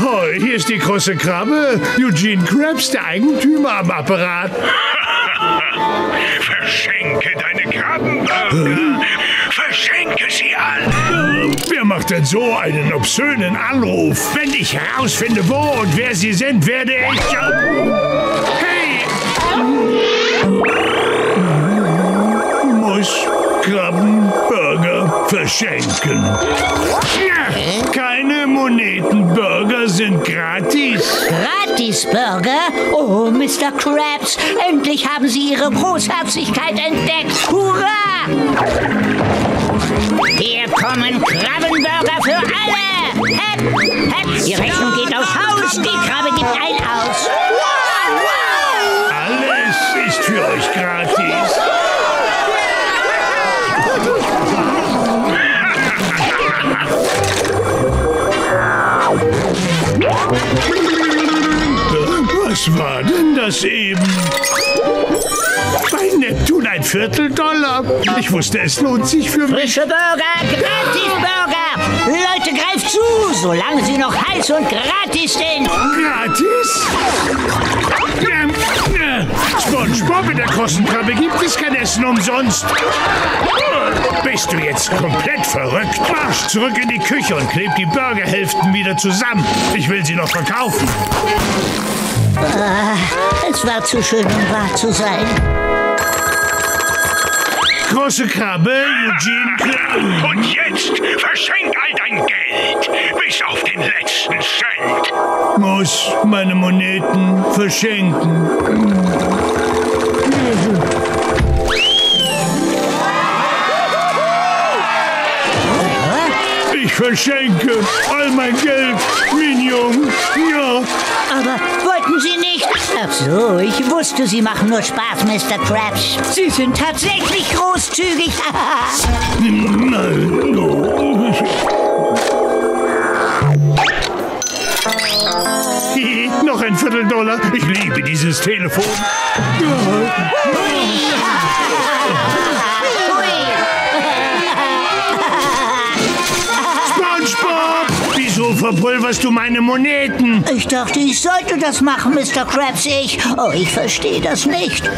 Ahoi, hier ist die große Krabbe. Eugene Krabs, der Eigentümer am Apparat. Verschenke deine Krabbenburger. Verschenke sie alle. Wer macht denn so einen obszönen Anruf? Wenn ich herausfinde, wo und wer sie sind, werde ich... Hey! Muss Krabbenburger verschenken. Keine Monetenburger sind gratis. Gratis-Burger? Oh, Mr. Krabs, endlich haben Sie Ihre Großherzigkeit entdeckt. Hurra! Hier kommen Krabbenburger für alle. Hepp, hepp, die Rechnung geht aufs Haus, die Krabbe gibt ein aus. Das eben? Bei Neptun ein Vierteldollar. Ich wusste, es lohnt sich für mich. Frische Burger, Gratis-Burger. Leute, greift zu, solange sie noch heiß und gratis sind. Gratis? Ähm, äh, SpongeBob in der großen Krabbe gibt es kein Essen umsonst. Bist du jetzt komplett verrückt? Marsch zurück in die Küche und kleb die Burgerhälften wieder zusammen. Ich will sie noch verkaufen. Es war zu schön, um wahr zu sein. Große Krabbe, Eugene Krabbe. Und jetzt verschenk all dein Geld. Bis auf den letzten Cent. Muss meine Moneten verschenken. Ich verschenke all mein Geld, Minion. Ja, Aber? Ach so, ich wusste, Sie machen nur Spaß, Mr. Krabs. Sie sind tatsächlich großzügig. Noch ein Vierteldollar. Ich liebe dieses Telefon. Verpulverst du meine Moneten? Ich dachte, ich sollte das machen, Mr. Krabs. Ich. Oh, ich verstehe das nicht. Und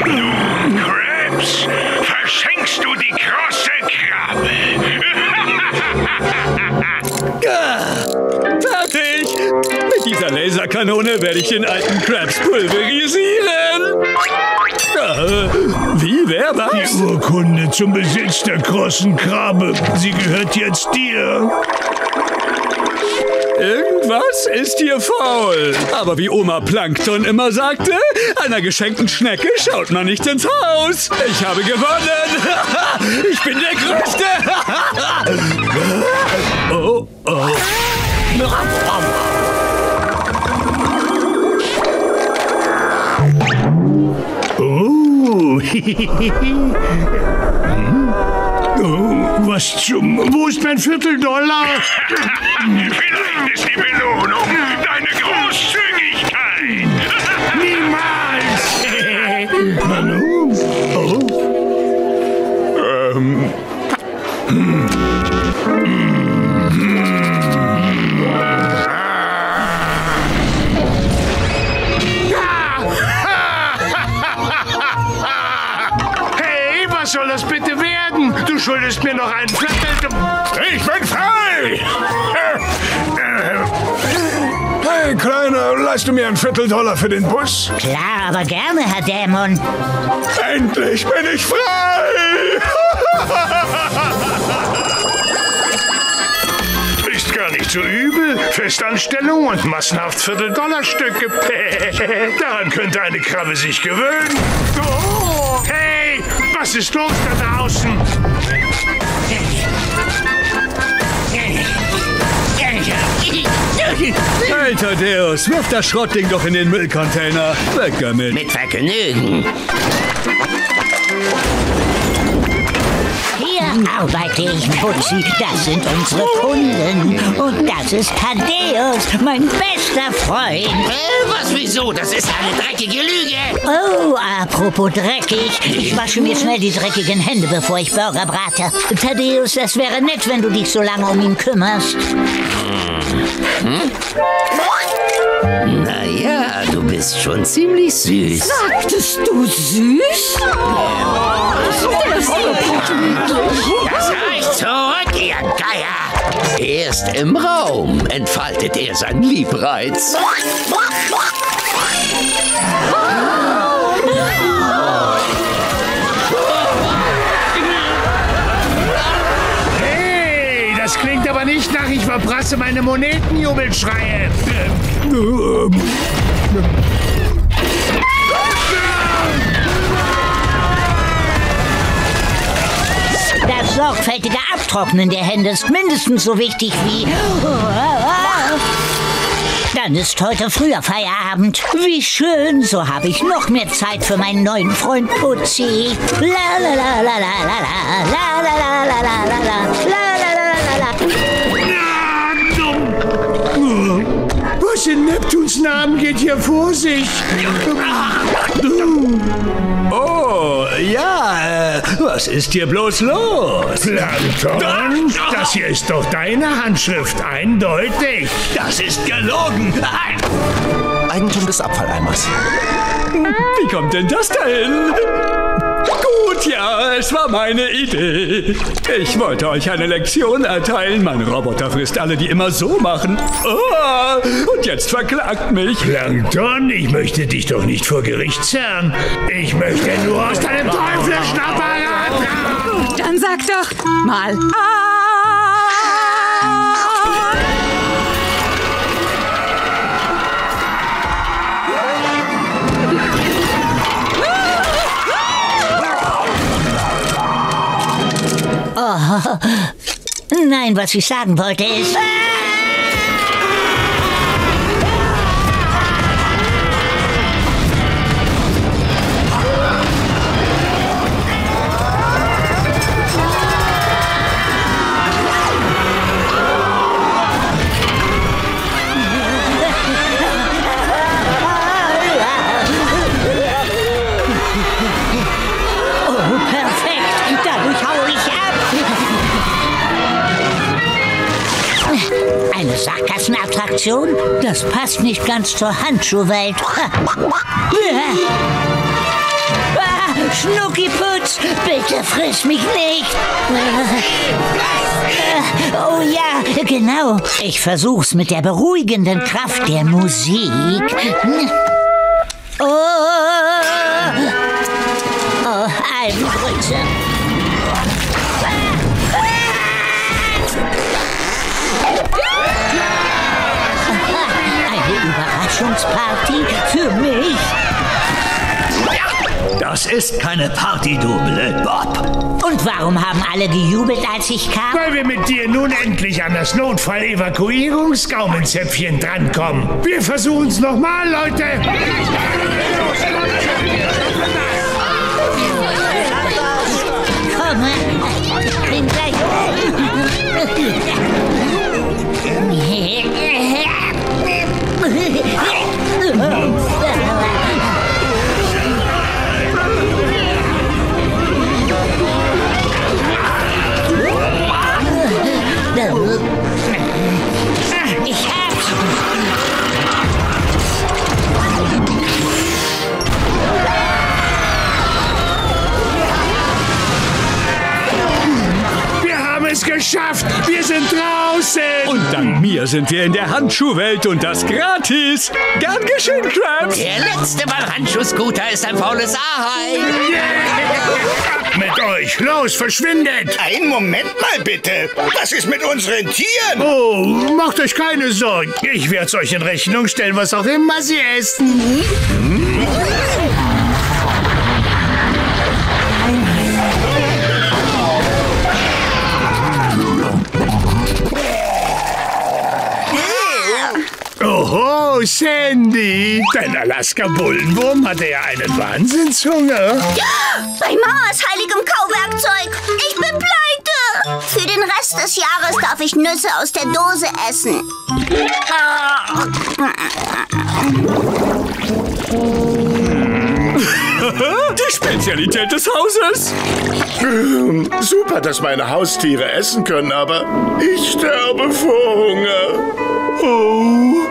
du, Krabs, verschenkst du die große Krabbe. Fertig! Mit dieser Laserkanone werde ich den alten Krabs pulverisieren. Wie wäre das? Die Urkunde zum Besitz der großen Krabbe. Sie gehört jetzt dir. Irgendwas ist hier faul. Aber wie Oma Plankton immer sagte, einer geschenkten Schnecke schaut man nicht ins Haus. Ich habe gewonnen. Ich bin der Größte. Oh, oh. Hm? oh. Was zum... Wo ist mein Vierteldollar? Vielleicht ist die Belohnung schuldest mir noch ein Viertel... Ich bin frei! Hey, Kleiner, leist du mir ein Vierteldollar für den Bus? Klar, aber gerne, Herr Dämon. Endlich bin ich frei! Ist gar nicht so übel. Festanstellung und massenhaft Vierteldollarstücke. Daran könnte eine Krabbe sich gewöhnen. Oh, hey, was ist los da draußen? Alter Deus, wirf das Schrottding doch in den Müllcontainer. Weg damit. Mit Vergnügen. Hier, arbeite ich, Putzi. Das sind unsere Kunden. Und das ist Thaddeus, mein bester Freund. Äh, was, wieso? Das ist eine dreckige Lüge. Oh, apropos dreckig. Ich wasche mir schnell die dreckigen Hände, bevor ich Burger brate. Thaddeus, das wäre nett, wenn du dich so lange um ihn kümmerst. Naja, du bist schon ziemlich süß. Sagtest du süß? Das reicht zurück, ihr Geier. Erst im Raum entfaltet er seinen Liebreiz. Hey, das klingt aber nicht nach ich verprasse meine Monetenjubelschreie. Sorgfältige Abtrocknen der Hände ist mindestens so wichtig wie... Dann ist heute früher Feierabend. Wie schön, so habe ich noch mehr Zeit für meinen neuen Freund Putzi. La la la la la la la la la la la la la la la la la la Was in Neptuns Namen geht hier vor sich? Was ist hier bloß los? Plankton, das hier ist doch deine Handschrift, eindeutig. Das ist gelogen. Nein. Eigentum des Abfalleimers. Wie kommt denn das dahin? Gut, ja, es war meine Idee. Ich wollte euch eine Lektion erteilen. Mein Roboter frisst alle, die immer so machen. Oh, und jetzt verklagt mich. Plankton, ich möchte dich doch nicht vor Gericht zerren. Ich möchte nur aus deinem teuflischen Apparat. Dann sag doch mal Ah! Nein, was ich sagen wollte ist... Oh, Sackgassenattraktion? Das passt nicht ganz zur Handschuhwelt. Ah, Schnuckiputz, bitte friss mich nicht. Oh ja, genau. Ich versuch's mit der beruhigenden Kraft der Musik. Oh Überraschungsparty für mich. Das ist keine Party, du Blödbob. Und warum haben alle gejubelt, als ich kam? Weil wir mit dir nun endlich an das Notfall-Evakuierungsgaumenzäpfchen drankommen. Wir versuchen's nochmal, Leute. Komme. Bin gleich 等。Sind wir in der Handschuhwelt und das gratis. Gern geschehen, Krabs. Der letzte Ballhandschuh-Scooter ist ein faules Ahai. Mit euch. Los, verschwindet. Einen Moment mal bitte. Was ist mit unseren Tieren? Oh, macht euch keine Sorgen. Ich werde es euch in Rechnung stellen, was auch immer sie essen. Oho, Sandy. Dein Alaska-Bullenwurm hatte ja einen Wahnsinnshunger. Bei Mamas heiligem Kauwerkzeug. Ich bin pleite. Für den Rest des Jahres darf ich Nüsse aus der Dose essen. Die Spezialität des Hauses. Super, dass meine Haustiere essen können, aber ich sterbe vor Hunger. Oh.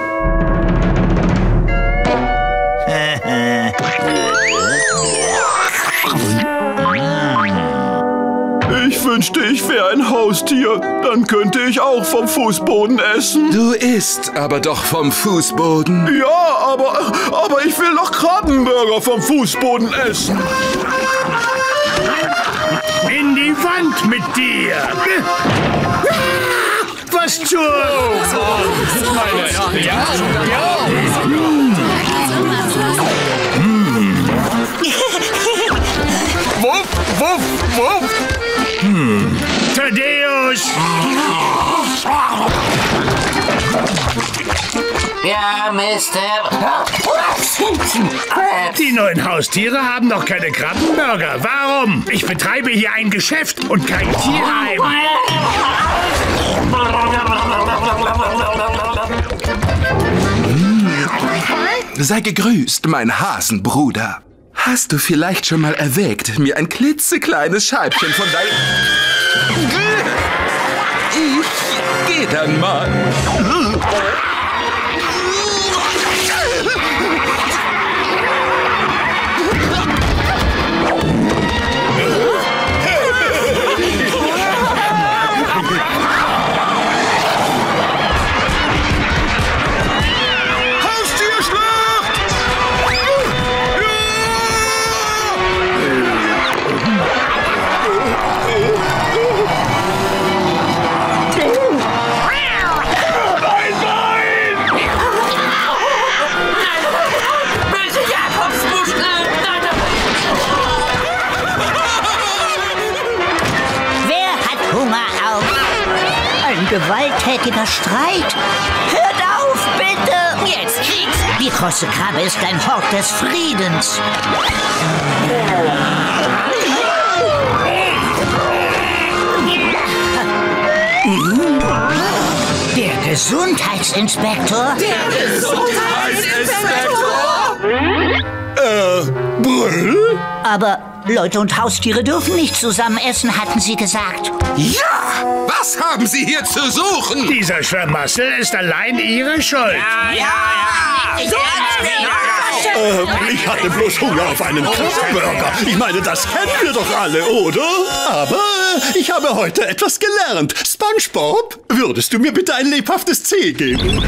Wünschte, ich wäre ein Haustier. Dann könnte ich auch vom Fußboden essen. Du isst aber doch vom Fußboden. Ja, aber, aber ich will doch Krabbenburger vom Fußboden essen. In die Wand mit dir! Was zur... Wuff, Ja, Mister. Die neuen Haustiere haben noch keine Krabbenburger. Warum? Ich betreibe hier ein Geschäft und kein Tierheim. Sei gegrüßt, mein Hasenbruder. Hast du vielleicht schon mal erwägt, mir ein klitzekleines Scheibchen von deinem... Ich geh dann mal. Gewalttätiger Streit. Hört auf, bitte! Jetzt krieg's! Die krosse Krabbe ist ein Hort des Friedens. Der Gesundheitsinspektor? Äh, Brüll? Aber Leute und Haustiere dürfen nicht zusammen essen, hatten sie gesagt. Ja! Was haben Sie hier zu suchen? Dieser Schlamassel ist allein ihre Schuld. Äh, ich hatte bloß Hunger auf einen Krabbenburger. Ich meine, das kennen wir doch alle, oder? Aber ich habe heute etwas gelernt. SpongeBob, würdest du mir bitte ein lebhaftes C geben?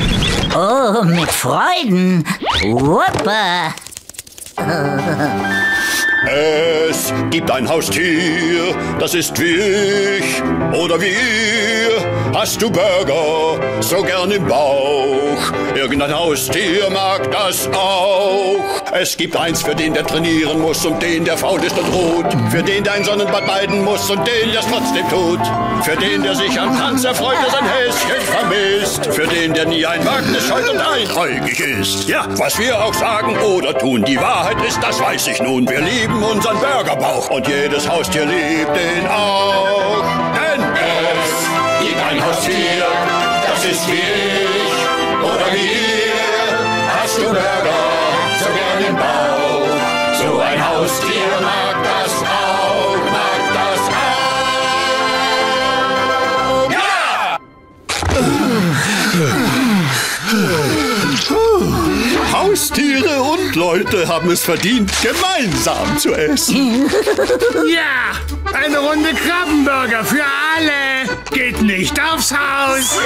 Oh, mit Freuden. Wuppa. Es gibt ein Haustier, das ist wie ich oder wie ihr. Hast du Burger so gern im Bauch? Irgendein Haustier mag das auch. Es gibt eins für den, der trainieren muss und den, der faul ist und ruht. Für den, der ein Sonnenbad meiden muss und den, der es trotzdem tut. Für den, der sich am Tanz erfreut, der sein Häschen vermisst. Für den, der nie ein Wagnis scheut und einäugig ist. Ja, was wir auch sagen oder tun, die Wahrheit ist, das weiß ich nun. Wir lieben unseren Burgerbauch und jedes Haustier liebt ihn auch. Denn es gibt ein Haustier, das ist wie ich oder wie ihr. Hast du Burger im Bauch? So ein Haustier mag das auch, mag das auch. Ja! Haustiere und Leute haben es verdient, gemeinsam zu essen. Ja, eine Runde Krabbenburger für alle. Geht nicht aufs Haus.